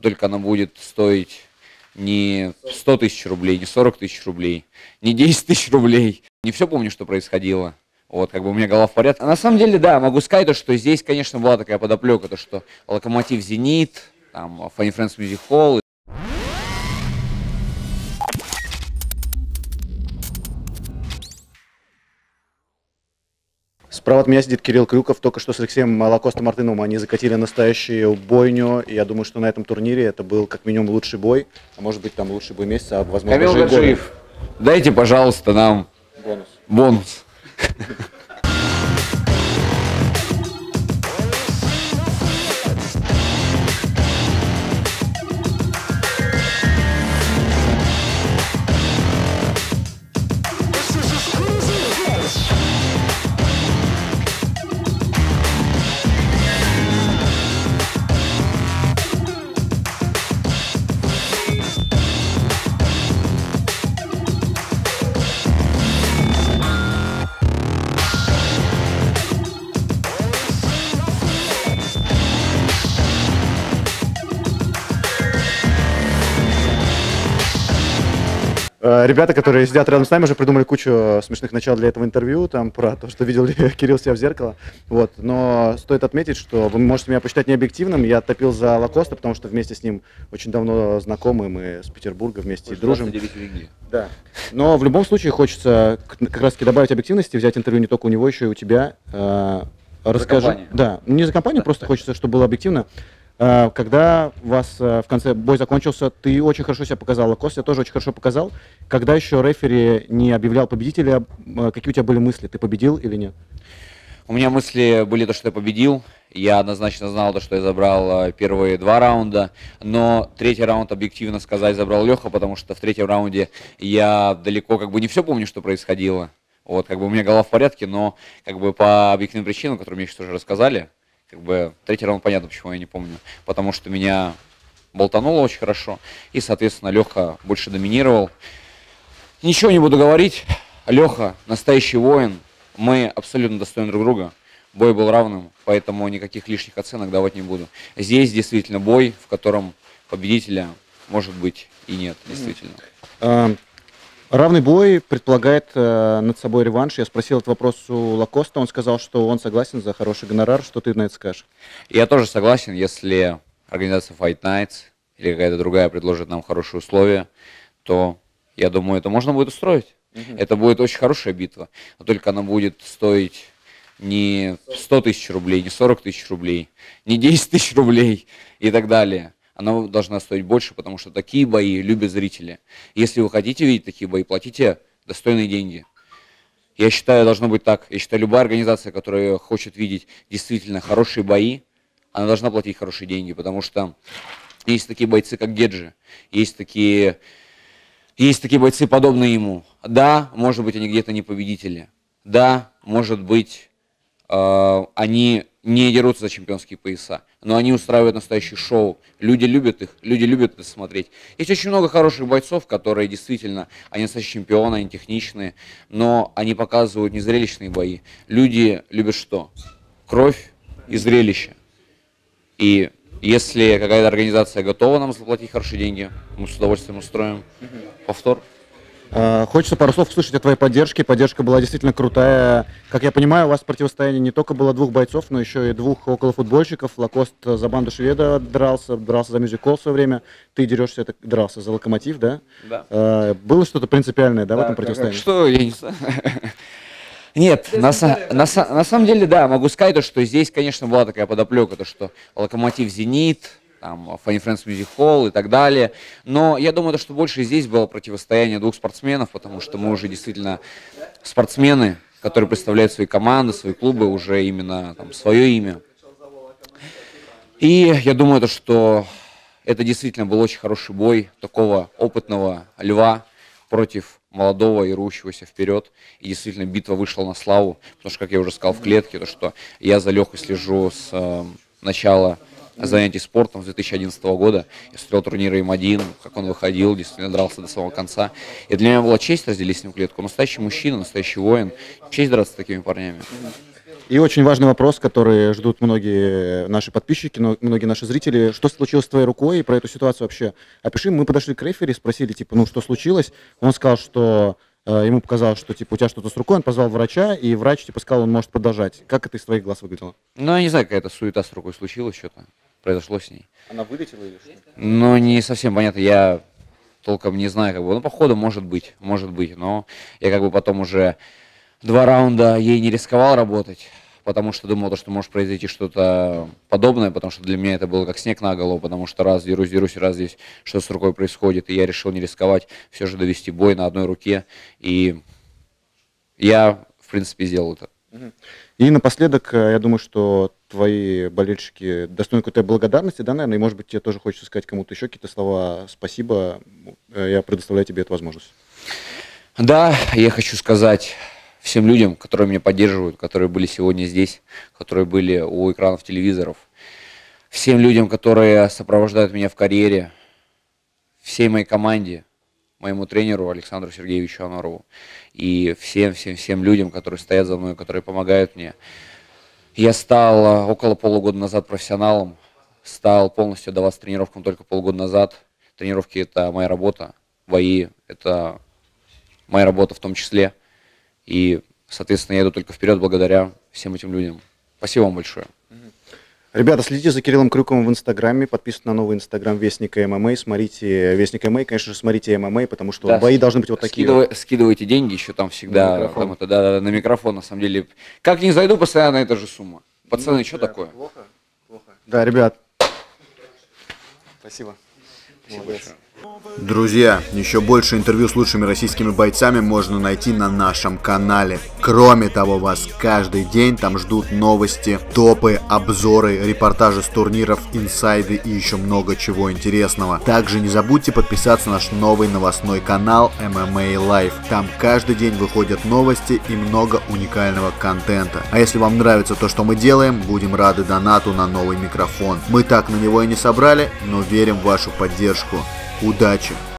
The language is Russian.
только она будет стоить не 100 тысяч рублей, не 40 тысяч рублей, не 10 тысяч рублей. Не все помню, что происходило. Вот, как бы у меня голова в порядке. А на самом деле, да, могу сказать, то, что здесь, конечно, была такая подоплека, то, что Локомотив Зенит, там, Funny Friends Music Hall, Справа от меня сидит Кирилл Крюков. Только что с Алексеем Лакоста Мартыновым они закатили настоящую бойню. И я думаю, что на этом турнире это был как минимум лучший бой. А может быть там лучший бой месяца, а возможно Камил даже и года. Гаджиев, дайте, пожалуйста, нам Бонус. бонус. Ребята, которые сидят рядом с нами, уже придумали кучу э, смешных начал для этого интервью, там про то, что видел Кирилл себя в зеркало. Вот. Но стоит отметить, что вы можете меня посчитать необъективным. Я топил за Лакоста, потому что вместе с ним очень давно знакомы, мы с Петербурга вместе и дружим. Да. Но в любом случае хочется как раз таки добавить объективности, взять интервью не только у него, еще и у тебя. Э, Расскажи. Да, не за компанию, просто хочется, чтобы было объективно. Э, Когда у вас э, в конце бой закончился, ты очень хорошо себя показал, Костя тоже очень хорошо показал. Когда еще рефери не объявлял победителя, э, какие у тебя были мысли? Ты победил или нет? У меня мысли были то, что я победил. Я однозначно знал то, что я забрал первые два раунда. Но третий раунд, объективно сказать, забрал Леха, потому что в третьем раунде я далеко как бы не все помню, что происходило. Вот, как бы у меня голова в порядке, но как бы по объективным причинам, которые мне сейчас уже рассказали, как бы третий раунд понятно, почему я не помню. Потому что меня болтануло очень хорошо. И, соответственно, Леха больше доминировал. Ничего не буду говорить. Леха настоящий воин. Мы абсолютно достойны друг друга. Бой был равным, поэтому никаких лишних оценок давать не буду. Здесь действительно бой, в котором победителя может быть и нет, действительно. Равный бой предполагает э, над собой реванш. Я спросил этот вопрос у Лакоста, он сказал, что он согласен за хороший гонорар. Что ты на это скажешь? Я тоже согласен, если организация Fight Nights или какая-то другая предложит нам хорошие условия, то я думаю, это можно будет устроить. Это будет очень хорошая битва, но только она будет стоить не 100 тысяч рублей, не 40 тысяч рублей, не 10 тысяч рублей и так далее. Она должна стоить больше, потому что такие бои любят зрители. Если вы хотите видеть такие бои, платите достойные деньги. Я считаю, должно быть так. Я считаю, любая организация, которая хочет видеть действительно хорошие бои, она должна платить хорошие деньги, потому что есть такие бойцы, как Геджи, есть такие, есть такие бойцы, подобные ему. Да, может быть, они где-то не победители. Да, может быть, э, они не дерутся за чемпионские пояса, но они устраивают настоящее шоу. Люди любят их, люди любят это смотреть. Есть очень много хороших бойцов, которые действительно, они настоящие чемпионы, они техничные, но они показывают незрелищные бои. Люди любят что? Кровь и зрелище. И если какая-то организация готова нам заплатить хорошие деньги, мы с удовольствием устроим повтор. Э, Хочется пару слов услышать о твоей поддержке. Поддержка была действительно крутая. Как я понимаю, у вас противостояние не только было двух бойцов, но еще и двух околофутбольщиков. Лакост за банду шведа дрался, дрался за Hall в свое время. Ты дерешься, так, дрался за локомотив, да? Да. Э, Было что-то принципиальное, да, в этом противостоянии? Что, я не знаю. Нет, на, са- на са- на самом деле, да, могу сказать, то, что здесь, конечно, была такая подоплека, то, что Локомотив Зенит, там, Funny Friends Music Hall и так далее. Но я думаю, то, что больше здесь было противостояние двух спортсменов, потому что мы уже действительно спортсмены, которые представляют свои команды, свои клубы, уже именно там, свое имя. И я думаю, то, что это действительно был очень хороший бой такого опытного льва против молодого и рвущегося вперед. И действительно битва вышла на славу, потому что, как я уже сказал в клетке, то, что я за Лехой слежу с э, начала занятий спортом с 2011 года. Я смотрел турниры М1, как он выходил, действительно дрался до самого конца. И для меня была честь разделить с ним клетку. Настоящий мужчина, настоящий воин. Честь драться с такими парнями. И очень важный вопрос, который ждут многие наши подписчики, многие наши зрители. Что случилось с твоей рукой и про эту ситуацию вообще? Опиши, мы подошли к рефери, спросили, типа, ну, что случилось? Он сказал, что э, ему показалось, что, типа, у тебя что-то с рукой, он позвал врача, и врач, типа, сказал, он может продолжать. Как это из твоих глаз выглядело? Ну, я не знаю, какая-то суета с рукой случилась, что-то произошло с ней. Она вылетела или что? Ну, не совсем понятно, я толком не знаю, как бы, ну, походу, может быть, может быть, но я как бы потом уже два раунда ей не рисковал работать, потому что думал, что может произойти что-то подобное, потому что для меня это было как снег на голову, потому что раз дерусь, дерусь, раз здесь что с рукой происходит, и я решил не рисковать, все же довести бой на одной руке, и я, в принципе, сделал это. И напоследок, э, я думаю, что твои болельщики достойны какой-то благодарности, да, наверное, и, может быть, тебе тоже хочется сказать кому-то еще какие-то слова спасибо. Э, я предоставляю тебе эту возможность. Да, я хочу сказать всем людям, которые меня поддерживают, которые были сегодня здесь, которые были у экранов телевизоров, всем людям, которые сопровождают меня в карьере, всей моей команде, моему тренеру Александру Сергеевичу Анорову и всем-всем-всем людям, которые стоят за мной, которые помогают мне. Я стал э, около полугода назад профессионалом, стал полностью даваться тренировкам только полгода назад. Тренировки – это моя работа, бои – это моя работа в том числе. И, соответственно, я иду только вперед благодаря всем этим людям. Спасибо вам большое. Ребята, следите за Кириллом Крюковым в Инстаграме, подписывайтесь на новый Инстаграм Вестника ММА, смотрите Вестника ММА, конечно же, смотрите ММА, потому что да, бои должны быть вот такие. Скидывай, вот. Скидывайте деньги еще там всегда, на микрофон. Там это, да, да, на микрофон, на самом деле. Как не зайду, постоянно эта же сумма. Пацаны, ну, что ребят, такое? Плохо? Плохо. Да, ребят. Спасибо. Спасибо большое. Друзья, еще больше интервью с лучшими российскими бойцами можно найти на нашем канале. Кроме того, вас каждый день там ждут новости, топы, обзоры, репортажи с турниров, инсайды и еще много чего интересного. Также не забудьте подписаться на наш новый новостной канал MMA Life. Там каждый день выходят новости и много уникального контента. А если вам нравится то, что мы делаем, будем рады донату на новый микрофон. Мы так на него и не собрали, но верим в вашу поддержку. Удачи!